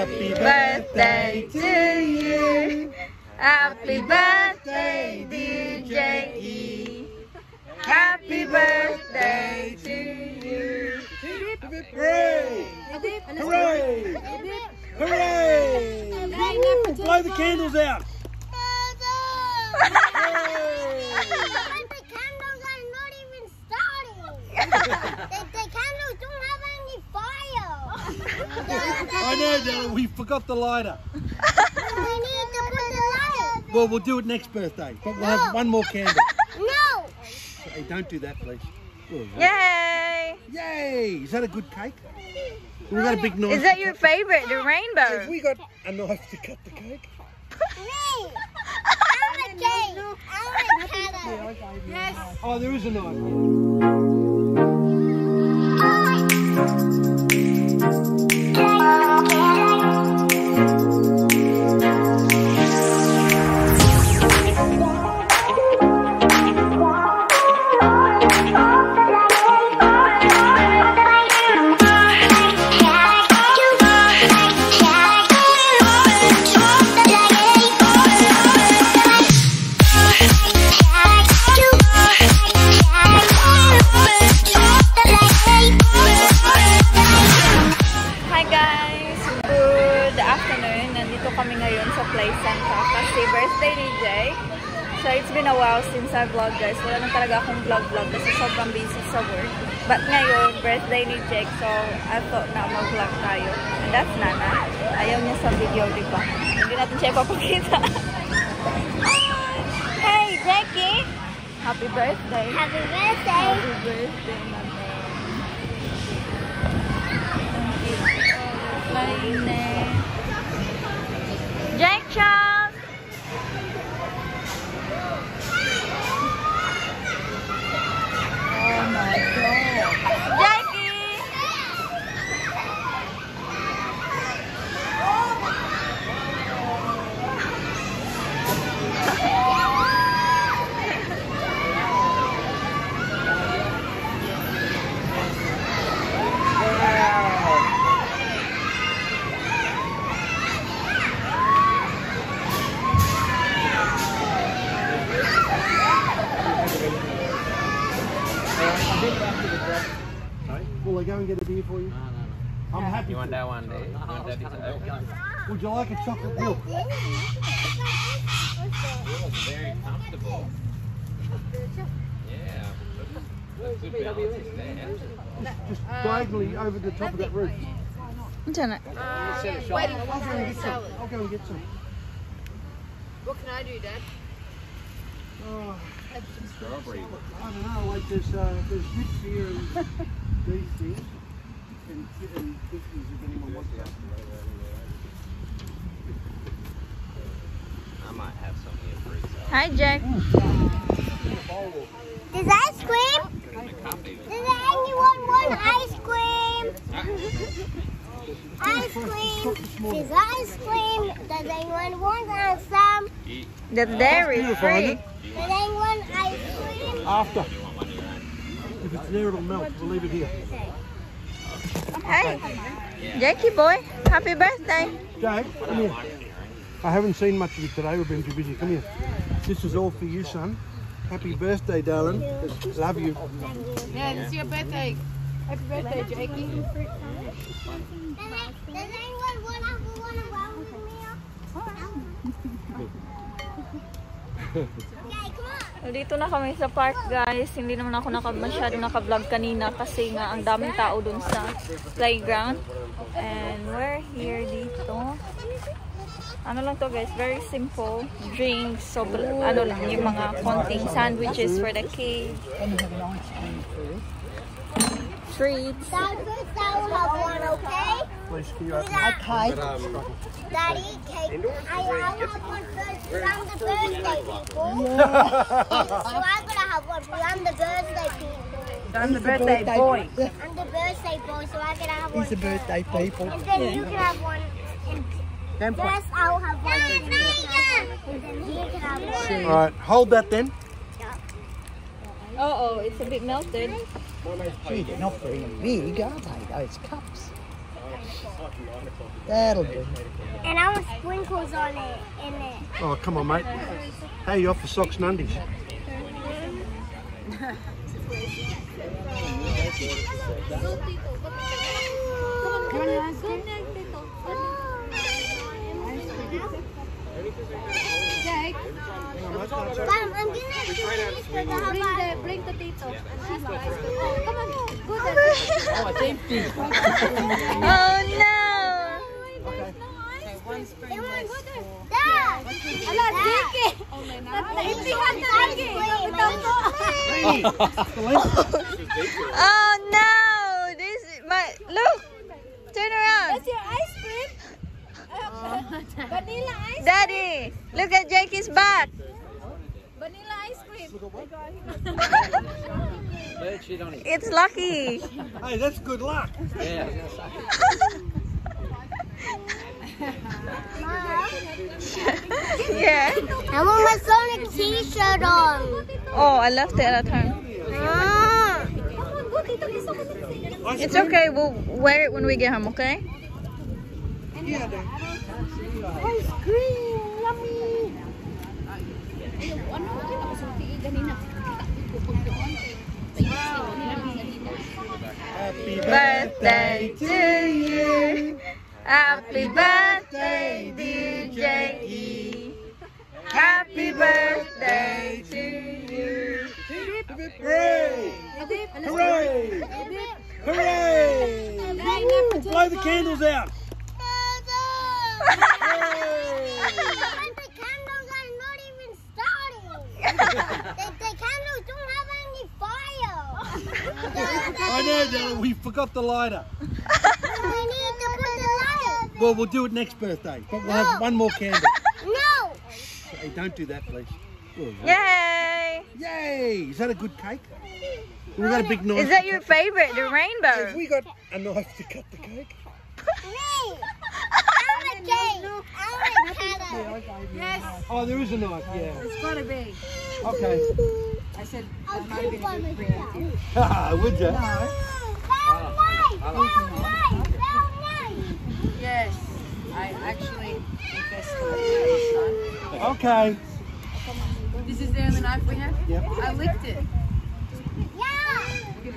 Happy birthday to you. Happy birthday, dear Jakey. Happy birthday to you. Hooray! Hooray! Hooray! Blow the candles out. But the candles are not even starting. the, the candles don't have any fire. I know, darling. We forgot the lighter. we need to put the light. Well, we'll do it next birthday, but we'll have one more candle. No. Hey, don't do that, please. Oh, Yay! Yay! Is that a good cake? We got a big knife. Is that your favorite, the Have rainbow? we got a knife to cut the cake? Me. I'm a cake. I'm a cutter. Oh, there is a knife. So it's been a while since I vlog guys. Wala na talaga akong vlog-vlog kasi sobrang busy sa work. But ngayon, birthday ni Jake. So I thought na mag-vlog tayo. And that's Nana. Ayaw niya sa video, di ba? Hindi natin siya ipapakita. hey, Jackie! Happy birthday! Happy birthday. Happy birthday, Nana. Line. Jake Charles! Sorry? Will I go and get a beer for you? I'm happy You want that one, Dave? You that? Would you like a chocolate milk? Feels very comfortable. Yeah. That's good balance there. Just uh, diagonally over the top of that roof. Uh, Diyan na. I'll go and get some. What can I do, Dad? Oh, Strawberry. I don't know, like there's, uh, there's dips here and these things. And, and cookies if anyone wants that. I might have some in the freezer. Hi, Jack. Does ice cream? Does anyone want ice cream? ice cream. Is ice cream? Does anyone want some? That's dairy free. Does anyone ice cream? After. If it's there, it'll melt. We'll leave it here. Hey, Jackie boy, happy birthday. Jake, come here. I haven't seen much of you today. We've been too busy. Come here. This is all for you, son. Happy birthday, darling. Love you. Yeah, it's your birthday. Happy birthday, Jakey. Dito na kami sa park guys. Hindi naman ako naka, masyado naka-vlog kanina kasi nga ang daming tao dun sa playground. And we're here dito. Ano lang to guys, very simple. Drinks, so, ano lang, yung mga konting sandwiches for the kids. Treats. Dad, first I will have one, okay? Please, um, can you open Okay. Daddy, cake. I, I'll have one first because I'm the birthday people. so I'm gonna have one because I'm the birthday people. I'm the birthday boy. I'm the birthday boy, so I'm gonna have one. He's the birthday people. And then you can have one. And first I'll have one. And then you can have one. All right, hold that then. Oh, oh, it's a bit melted. Gee, they're not very big, are they, those cups? That'll do. And I want sprinkles on it in it. Oh, come on, mate. Hey, you off for socks and undies? Jake, Mom, I'm gonna bring the, bring the Tito. And she's my ice cream. Oh, come on. Good. Oh no! Dad! Ala, Jake. Naintindihan ka, Jake. Oh no! This is my look. Turn around, That's your ice cream? Uh, vanilla ice Daddy. Look at Jakey's back. Vanilla ice cream. Bird shit on it. It's lucky. Hey, that's good luck. Yeah, I was gonna say. yeah. I want my Sonic t-shirt on. Oh, I left it at home. Ah. It's okay. We'll wear it when we get home. Okay? Ice cream, yummy. Happy Birthday to you. Happy birthday, Hooray! Hooray! Blow the candles out. But the candles are not even starting. the, the candles don't have any fire. I know, darling. We forgot the lighter. we need to put the light. Well, we'll do it next birthday, but we'll have one more candle. No. Hey, don't do that, please. Yay! Yay! Is that a good cake? We got a big knife. Is that your favorite, the Have rainbow? we got a knife to cut the cake? Me. I'm a cake. I'm a cutter. Yes, Oh, there is a knife. Yeah. it's gotta be. Okay. I said, I'll that might keep have on been the a good creative. Would you? Yes, I actually invested in this Okay. This is the only knife we have? Yep. I licked it.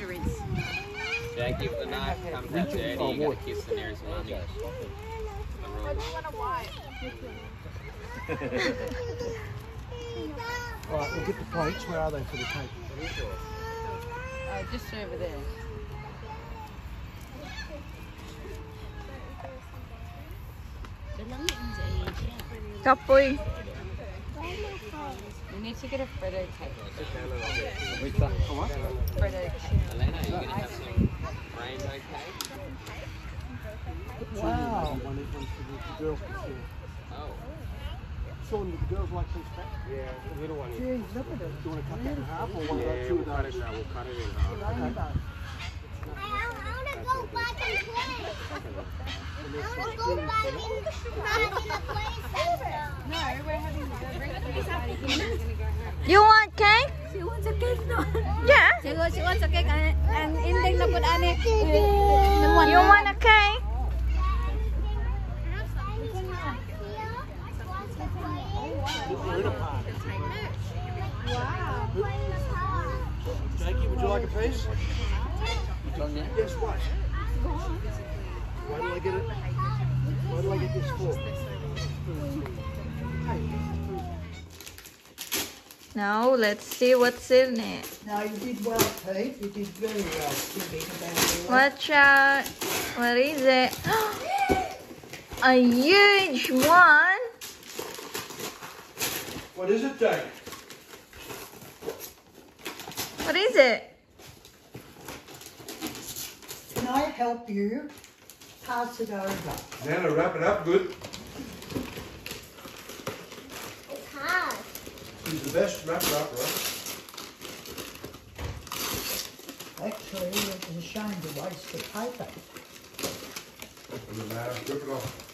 Yeah. Give it a rinse. Jack, if the knife comes out dirty, Oh, you gotta what? kiss the nearest mummy. All right, we'll get the plates. Where are they for the cake? Uh, just over there. Kapoy. Oh we need to get a Freddo cake. A what? Freddo cake. Elena, are you gonna have some rainbow cake? Wow. One is one for the girls can share. Oh. Sean, would the girls like some spec? Yeah, the little one. Gee, look at it. Do you want to cut that in half or one of Yeah, those, two we'll of cut those? it. We'll cut it in half. I want to go back and play. I want to go back in, back in the play center. No, we're having the birthday party. We're gonna go home. You want cake? She wants a cake no. Yeah. She wants, she wants a cake and, and ending na po ani. You want a cake? We're in a park. Jakey, would you like a piece? Yes, what? Why did I get it? Why did I get this for? Now let's see what's in it. No, you did well, Pete. You did very well. Thinking about it. Watch out. What is it? A huge one. What is it, Jake? What is it? Can I help you? Pass it over. Nana, wrap it up good. It's hard. She's the best wrapper up, right? Actually, it's a shame to waste the paper. Doesn't matter. Rip it off.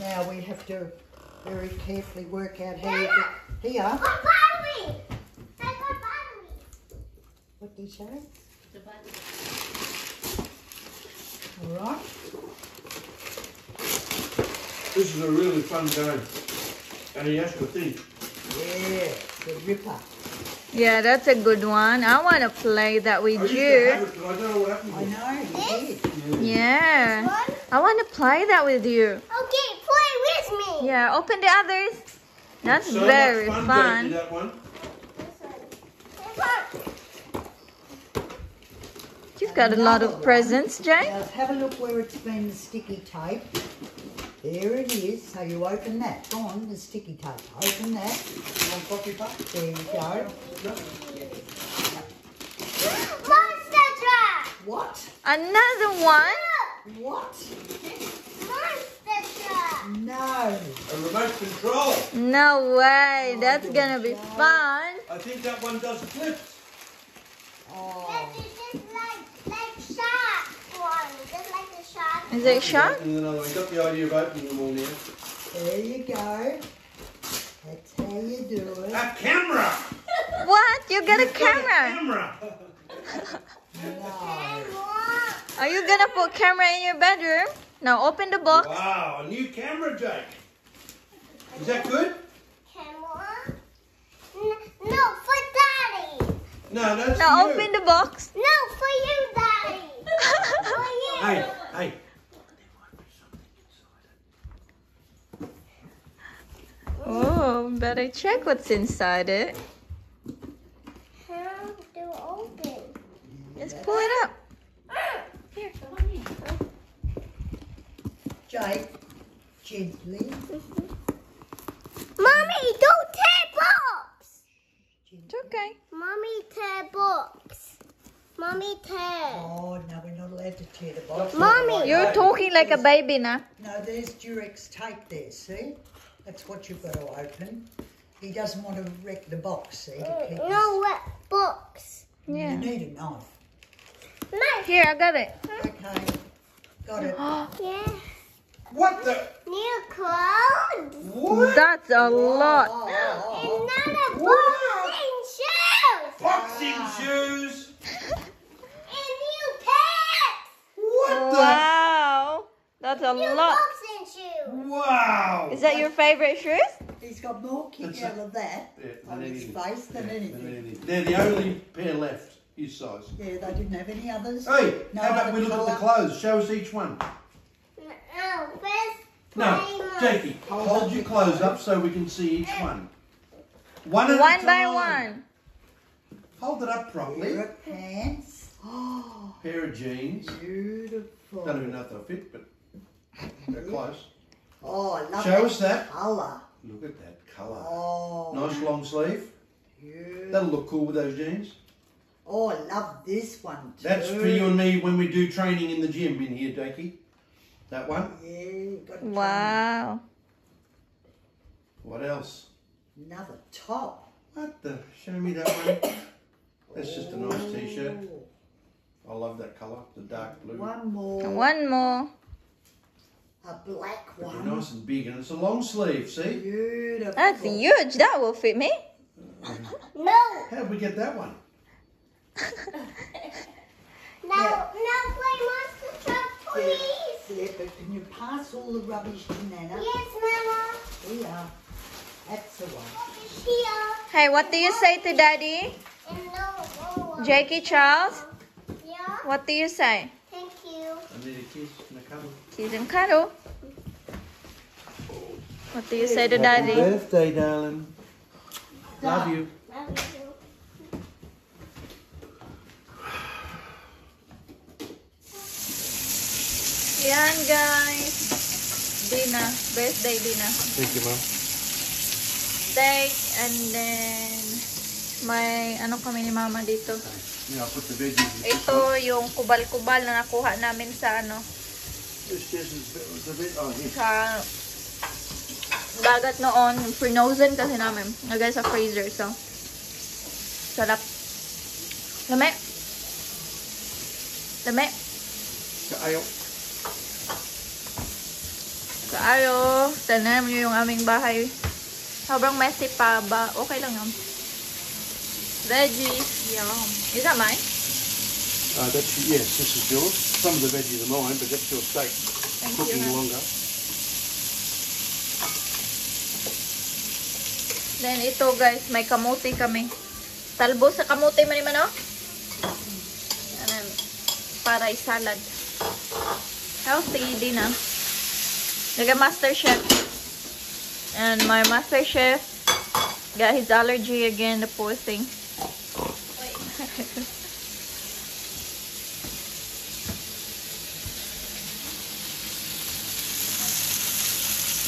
Now we have to very carefully work out how you get here. Got battery. I got battery. What do you say? All right. This is a really fun game. And he has to think. Yeah, the ripper. Yeah, that's a good one. I want to play that I with used to you. have it, I don't know what happened. I know, you did. Yeah. One? I want to play that with you. Okay, play with me. Yeah, open the others. That's So much very fun, fun. Jackie, that one. You've got a lot of presents, Jay. Now uh, have a look where it's been the sticky tape. There it is. So you open that. Go on, the sticky tape. Open that. On coffee pot? There you go. Monster truck. What? Another one. What? Monster truck. No. A remote control. No way. Oh, That's gonna be fun. I think that one does flip. Oh. That is just like like shark one, just like the shark. Is it sharp? And another one. Um, got the idea of opening them all now. There you go. That's how you do it. A camera! What? You got a You've got camera? camera! No. Are you gonna put camera in your bedroom? Now open the box. Wow, a new camera, Jake. Is that good? Camera. No, for daddy. No, that's Now for you. open the box. No, for you, daddy. Hey, hey. Oh, better check what's inside it. How to open? Just pull it up. Jake, gently. Mommy, don't tear box. It's okay. Mommy, tear box. Mommy, tear. Oh, no, we're not tear the box. Mommy. You're talking like a baby now. No, there's Durex tape there, see? That's what you've got to open. He doesn't want to wreck the box, see? To mm, keep No wet box. Yeah. You need a knife. Knife. Here, I got it. Okay. Got it. Yeah. What the? New clothes. What? That's a lot. Another What? boxing shoes. Boxing shoes. And new pants. What Wow. That's a New lot. boxing shoes. Wow. Is that your favorite shoes? he's got more kick That's out of that Yeah, on than his anything. face than Yeah, anything. They're the only pair left, his size. Yeah, they didn't have any others. Hey, No how about we look at the clothes? Show us each one. No, first No, Primus. Jakey, Hold hold your your clothes clothes. up so we can see each one. One at a One by time. one. Hold it up properly. Pair of pants. Oh, Pair of jeans. beautiful. Don't even know if they'll fit, but they're close. Oh, I love Show us that. colour. Look at that colour. Oh, Nice long sleeve. beautiful. That'll look cool with those jeans. Oh, I love this one too. That's for you and me when we do training in the gym in here, Jakey. That one. Yeah, you got to Wow. What else? Another top. What the? Show me that one. That's just a nice oh. t-shirt. I love that colour, the dark blue. One more. One more. A black They're one. nice and big, and it's a long sleeve. See? Beautiful. That's huge. That will fit me. No. How did we get that one? Now, now play monster truck, please. Yeah, but can you pass all the rubbish to Nana? Yes, Mama. Here. That's the one. Here. Hey, what do you say to daddy? And no, no. Jakey Charles? What do you say? Thank you. I need a kiss and a cuddle. Kiss and cuddle. What do you say to Happy daddy? birthday, darling. Love you. Love you. Yan guys. Dina. Birthday Dina. Thank you, Mom. Steak and then may ano kami ni mama dito. Yeah, put the veggies. Ito yung kubal-kubal na nakuha namin sa ano This, this is the bit. Oh, here. sa dagat noon. Frozen kasi namin. Lagay sa freezer. So, sarap. Lame. Lame. Ayaw. Kaayo. Tanan nyo yung aming bahay. Sobrang messy pa ba? Okay lang yun. Veggies. Yum. Is that mine? Uh, that's yes, this is yours. Some of the veggies are mine, but that's your steak Thank cooking you. longer. Then ito guys, may kamote kami. Talbo sa kamote man naman oh. Ano, para salad. Healthy din ah. Naga Master Chef. And my Master Chef got his allergy again, the poor thing.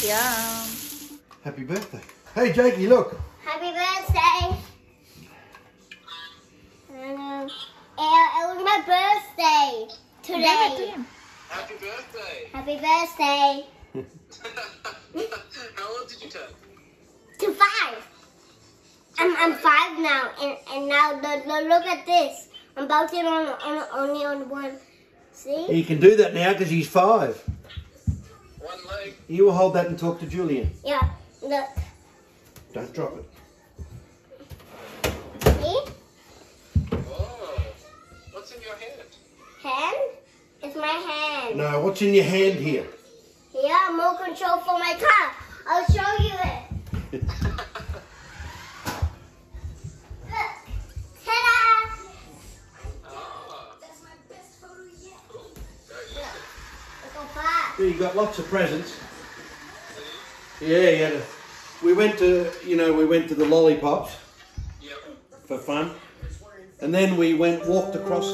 Yum. Happy birthday. Hey Jakey, look. Happy birthday. Um, it, it was my birthday Give it to today. him. Happy birthday! Happy birthday How old did you turn? to five. I'm, I'm five now, and, and now the, the, look at this. I'm bouncing on, on only on one. See? He can do that now because he's five. One leg. You will hold that and talk to Julian. Yeah. Look. Don't drop it. See? Oh. What's in your hand? Hand? It's my hand. No, what's in your hand here? Yeah, more control got lots of presents. Yeah, yeah. We went to, you know, we went to the lollipops Yep. for fun, and then we went walked across